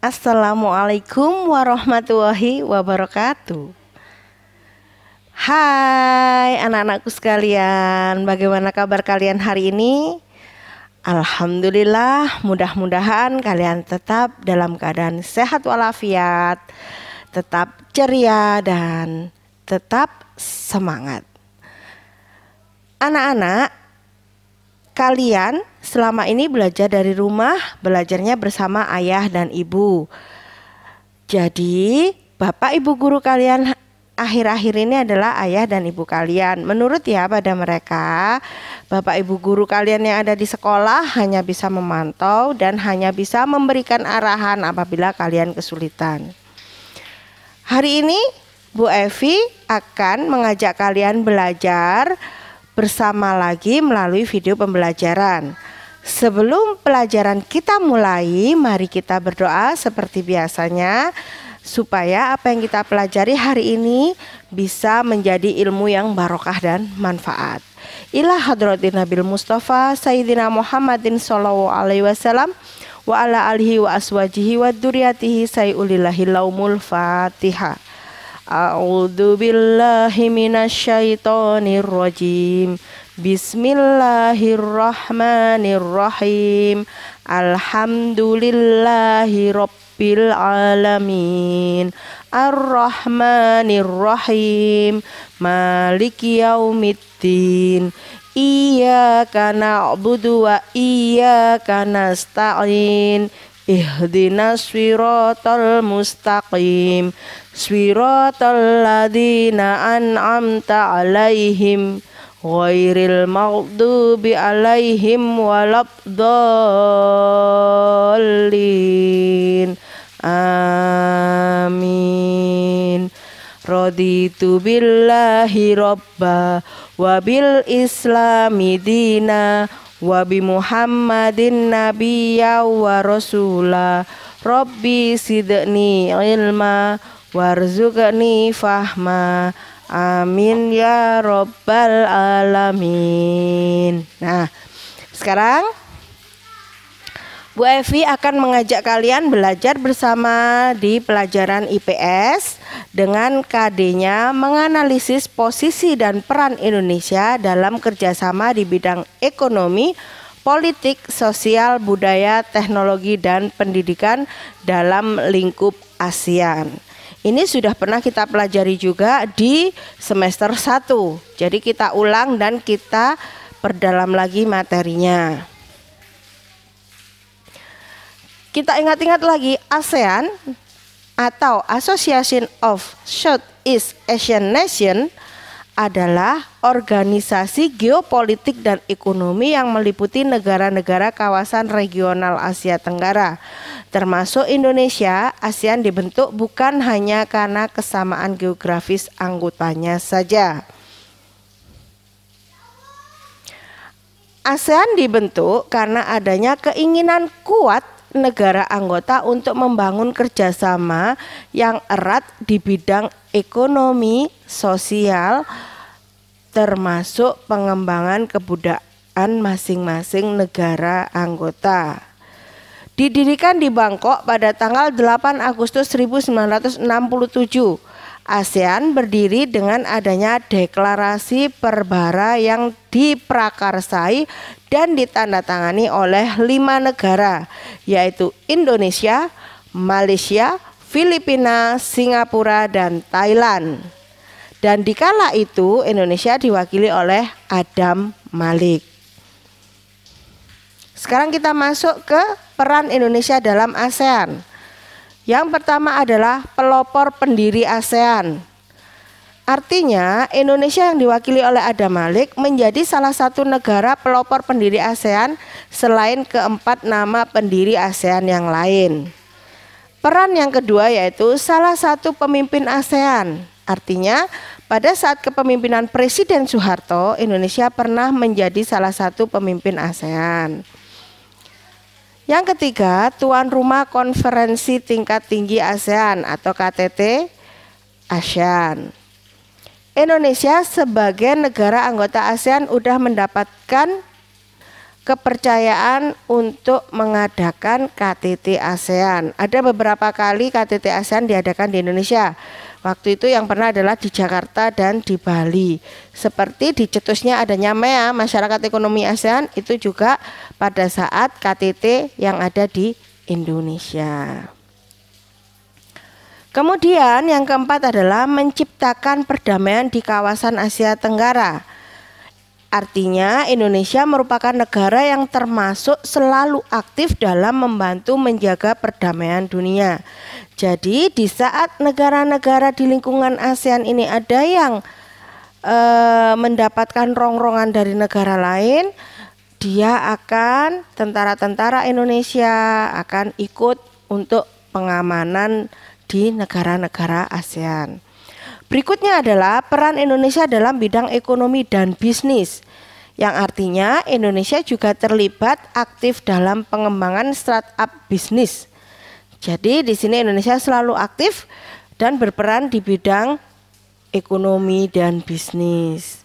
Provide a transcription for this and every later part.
Assalamualaikum warahmatullahi wabarakatuh. Hai anak-anakku sekalian, bagaimana kabar kalian hari ini? Alhamdulillah, mudah-mudahan kalian tetap dalam keadaan sehat walafiat, tetap ceria dan tetap semangat. Anak-anak, kalian selama ini belajar dari rumah, belajarnya bersama ayah dan ibu. Jadi, bapak ibu guru kalian akhir-akhir ini adalah ayah dan ibu kalian. Menurut ya pada mereka, bapak ibu guru kalian yang ada di sekolah hanya bisa memantau dan hanya bisa memberikan arahan apabila kalian kesulitan. Hari ini Bu Evi akan mengajak kalian belajar bersama lagi melalui video pembelajaran. Sebelum pelajaran kita mulai, mari kita berdoa seperti biasanya supaya apa yang kita pelajari hari ini bisa menjadi ilmu yang barokah dan manfaat. Ila hadratin Nabil Mustafa Sayyidina Muhammadin sallallahu alaihi wasallam wa ala alihi wa aswajihi wa dzurriyyatihi sayyulillahi laumul Fatihah. A'udzu billahi minasyaitonir rajim. Bismillahirrahmanirrahim. Alhamdulillahi rabbil alamin. Ar-Rahmanir-Rahim. Maliki yaumiddin. Iyyaka na'budu wa iyyaka nasta'in. Ihdinas siratal mustaqim Swiratal ladina an'amta alaihim Ghairil maghdubi alaihim walabdallin Amin Raditu billahi robba Wabil islami dina wa bi Muhammadin nabiyya wa rasula Rabbi sidni ilma warzuqni fahma amin ya rabbal alamin nah sekarang Bu Evi akan mengajak kalian belajar bersama di pelajaran IPS dengan KD-nya menganalisis posisi dan peran Indonesia dalam kerjasama di bidang ekonomi, politik, sosial, budaya, teknologi, dan pendidikan dalam lingkup ASEAN. Ini sudah pernah kita pelajari juga di semester 1. Jadi kita ulang dan kita perdalam lagi materinya. Kita ingat-ingat lagi ASEAN atau Association of Southeast Asian Nation adalah organisasi geopolitik dan ekonomi yang meliputi negara-negara kawasan regional Asia Tenggara. Termasuk Indonesia, ASEAN dibentuk bukan hanya karena kesamaan geografis anggotanya saja. ASEAN dibentuk karena adanya keinginan kuat negara anggota untuk membangun kerjasama yang erat di bidang ekonomi, sosial, termasuk pengembangan kebudayaan masing-masing negara anggota. Didirikan di Bangkok pada tanggal 8 Agustus 1967. ASEAN berdiri dengan adanya deklarasi perbara yang diprakarsai dan ditandatangani oleh lima negara yaitu Indonesia, Malaysia, Filipina, Singapura, dan Thailand. Dan dikala itu Indonesia diwakili oleh Adam Malik. Sekarang kita masuk ke peran Indonesia dalam ASEAN. Yang pertama adalah pelopor pendiri ASEAN. Artinya Indonesia yang diwakili oleh Adam Malik menjadi salah satu negara pelopor pendiri ASEAN selain keempat nama pendiri ASEAN yang lain. Peran yang kedua yaitu salah satu pemimpin ASEAN. Artinya pada saat kepemimpinan Presiden Soeharto, Indonesia pernah menjadi salah satu pemimpin ASEAN. Yang ketiga, tuan rumah konferensi tingkat tinggi ASEAN atau KTT ASEAN. Indonesia sebagai negara anggota ASEAN sudah mendapatkan kepercayaan untuk mengadakan KTT ASEAN. Ada beberapa kali KTT ASEAN diadakan di Indonesia. Waktu itu yang pernah adalah di Jakarta dan di Bali. Seperti di cetusnya adanya MEA, Masyarakat Ekonomi ASEAN, itu juga pada saat KTT yang ada di Indonesia. Kemudian yang keempat adalah menciptakan perdamaian di kawasan Asia Tenggara. Artinya Indonesia merupakan negara yang termasuk selalu aktif dalam membantu menjaga perdamaian dunia. Jadi di saat negara-negara di lingkungan ASEAN ini ada yang e, mendapatkan rongrongan dari negara lain, dia akan tentara-tentara Indonesia akan ikut untuk pengamanan di negara-negara ASEAN. Berikutnya adalah peran Indonesia dalam bidang ekonomi dan bisnis yang artinya Indonesia juga terlibat aktif dalam pengembangan startup bisnis. Jadi di sini Indonesia selalu aktif dan berperan di bidang ekonomi dan bisnis.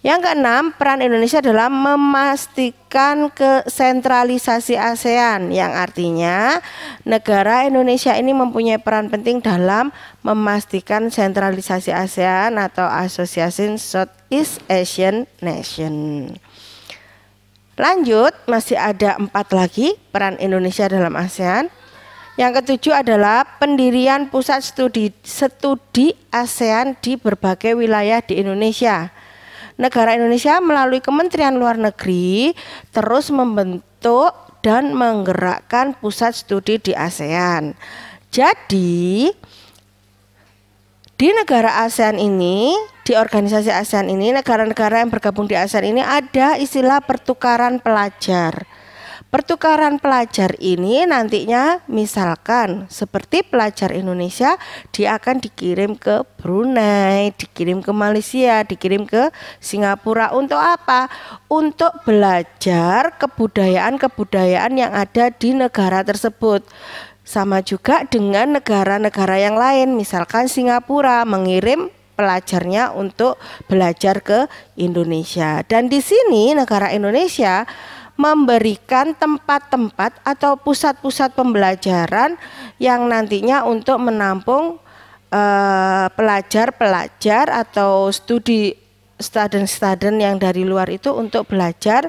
Yang keenam, peran Indonesia dalam memastikan kesentralisasi ASEAN yang artinya negara Indonesia ini mempunyai peran penting dalam memastikan sentralisasi ASEAN atau Association Southeast Asian Nation. Lanjut, masih ada empat lagi peran Indonesia dalam ASEAN. Yang ketujuh adalah pendirian pusat studi studi ASEAN di berbagai wilayah di Indonesia negara Indonesia melalui Kementerian Luar Negeri terus membentuk dan menggerakkan pusat studi di ASEAN. Jadi di negara ASEAN ini, di organisasi ASEAN ini, negara-negara yang bergabung di ASEAN ini ada istilah pertukaran pelajar. Pertukaran pelajar ini nantinya misalkan seperti pelajar Indonesia dia akan dikirim ke Brunei, dikirim ke Malaysia, dikirim ke Singapura untuk apa? Untuk belajar kebudayaan-kebudayaan yang ada di negara tersebut. Sama juga dengan negara-negara yang lain, misalkan Singapura mengirim pelajarnya untuk belajar ke Indonesia. Dan di sini negara Indonesia memberikan tempat-tempat atau pusat-pusat pembelajaran yang nantinya untuk menampung eh, pelajar-pelajar uh, atau studi student-student yang dari luar itu untuk belajar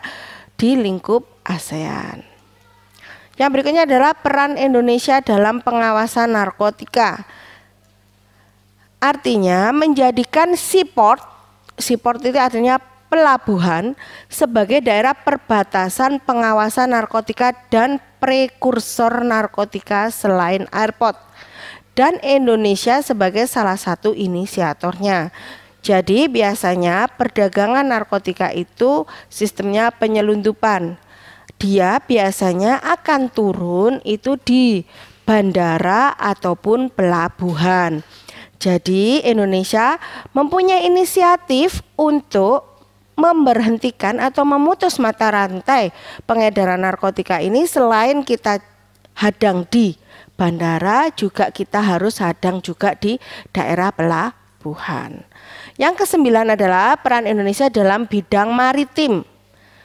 di lingkup ASEAN. Yang berikutnya adalah peran Indonesia dalam pengawasan narkotika. Artinya menjadikan seaport, seaport itu artinya pelabuhan sebagai daerah perbatasan pengawasan narkotika dan prekursor narkotika selain airport dan Indonesia sebagai salah satu inisiatornya. Jadi biasanya perdagangan narkotika itu sistemnya penyelundupan. Dia biasanya akan turun itu di bandara ataupun pelabuhan. Jadi Indonesia mempunyai inisiatif untuk memberhentikan atau memutus mata rantai pengedaran narkotika ini selain kita hadang di bandara juga kita harus hadang juga di daerah pelabuhan. Yang kesembilan adalah peran Indonesia dalam bidang maritim.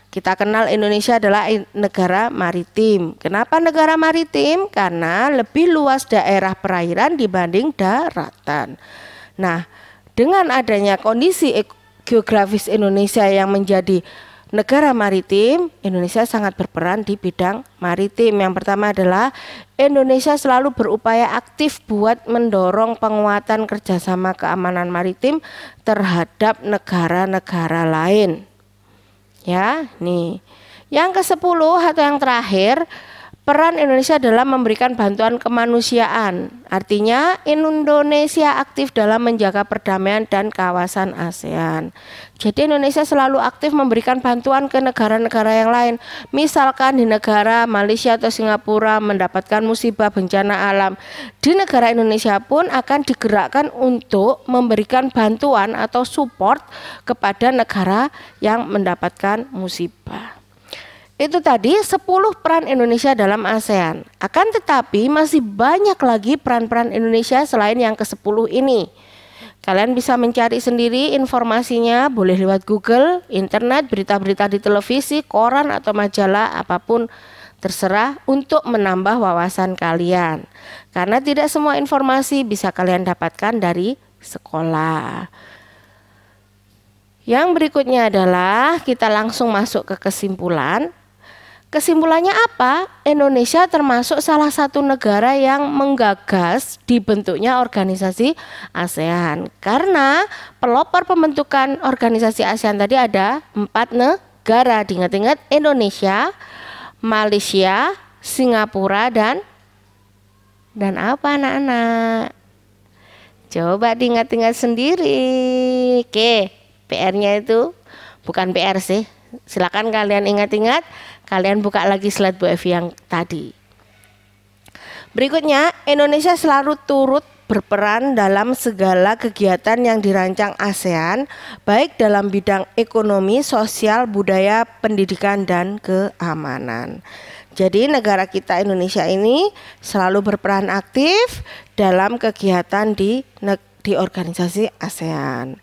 Kita kenal Indonesia adalah negara maritim. Kenapa negara maritim? Karena lebih luas daerah perairan dibanding daratan. Nah, dengan adanya kondisi geografis Indonesia yang menjadi negara maritim, Indonesia sangat berperan di bidang maritim. Yang pertama adalah Indonesia selalu berupaya aktif buat mendorong penguatan kerjasama keamanan maritim terhadap negara-negara lain. Ya, nih. Yang ke sepuluh atau yang terakhir, Peran Indonesia dalam memberikan bantuan kemanusiaan, artinya Indonesia aktif dalam menjaga perdamaian dan kawasan ASEAN. Jadi Indonesia selalu aktif memberikan bantuan ke negara-negara yang lain. Misalkan di negara Malaysia atau Singapura mendapatkan musibah bencana alam, di negara Indonesia pun akan digerakkan untuk memberikan bantuan atau support kepada negara yang mendapatkan musibah. Itu tadi 10 peran Indonesia dalam ASEAN. Akan tetapi masih banyak lagi peran-peran Indonesia selain yang ke-10 ini. Kalian bisa mencari sendiri informasinya, boleh lewat Google, internet, berita-berita di televisi, koran atau majalah apa pun terserah untuk menambah wawasan kalian. Karena tidak semua informasi bisa kalian dapatkan dari sekolah. Yang berikutnya adalah kita langsung masuk ke kesimpulan. Kesimpulannya apa? Indonesia termasuk salah satu negara yang menggagas dibentuknya organisasi ASEAN. Karena pelopor pembentukan organisasi ASEAN tadi ada empat negara. Diingat-ingat Indonesia, Malaysia, Singapura dan dan apa anak-anak? Coba diingat-ingat sendiri. Oke, PR-nya itu bukan PR sih. Silakan kalian ingat-ingat Kalian buka lagi slide Bu Evi yang tadi. Berikutnya, Indonesia selalu turut berperan dalam segala kegiatan yang dirancang ASEAN, baik dalam bidang ekonomi, sosial, budaya, pendidikan, dan keamanan. Jadi negara kita Indonesia ini selalu berperan aktif dalam kegiatan di di organisasi ASEAN.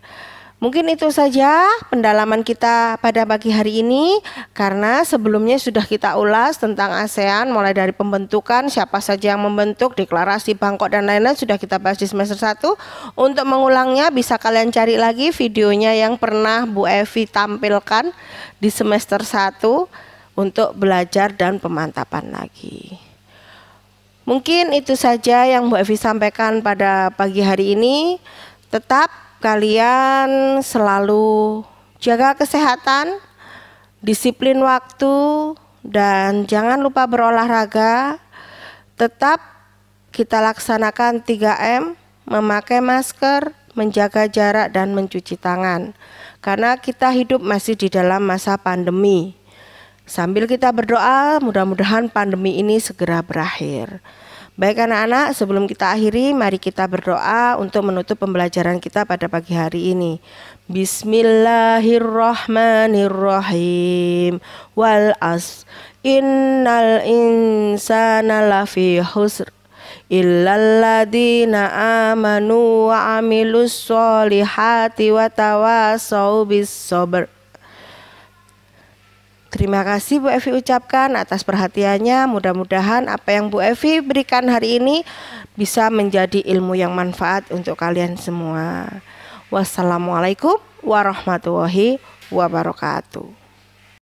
Mungkin itu saja pendalaman kita pada pagi hari ini karena sebelumnya sudah kita ulas tentang ASEAN mulai dari pembentukan siapa saja yang membentuk deklarasi Bangkok dan lain-lain sudah kita bahas di semester 1. Untuk mengulangnya bisa kalian cari lagi videonya yang pernah Bu Evi tampilkan di semester 1 untuk belajar dan pemantapan lagi. Mungkin itu saja yang Bu Evi sampaikan pada pagi hari ini. Tetap kalian selalu jaga kesehatan, disiplin waktu, dan jangan lupa berolahraga. Tetap kita laksanakan 3M, memakai masker, menjaga jarak dan mencuci tangan. Karena kita hidup masih di dalam masa pandemi. Sambil kita berdoa, mudah-mudahan pandemi ini segera berakhir. Baik anak-anak, sebelum kita akhiri, mari kita berdoa untuk menutup pembelajaran kita pada pagi hari ini. Bismillahirrahmanirrahim. Wal as innal insana lafi husr illalladzina amanu wa amilus solihati wa tawasau bis sabr. Terima kasih Bu Evi ucapkan atas perhatiannya. Mudah-mudahan apa yang Bu Evi berikan hari ini bisa menjadi ilmu yang manfaat untuk kalian semua. Wassalamualaikum warahmatullahi wabarakatuh.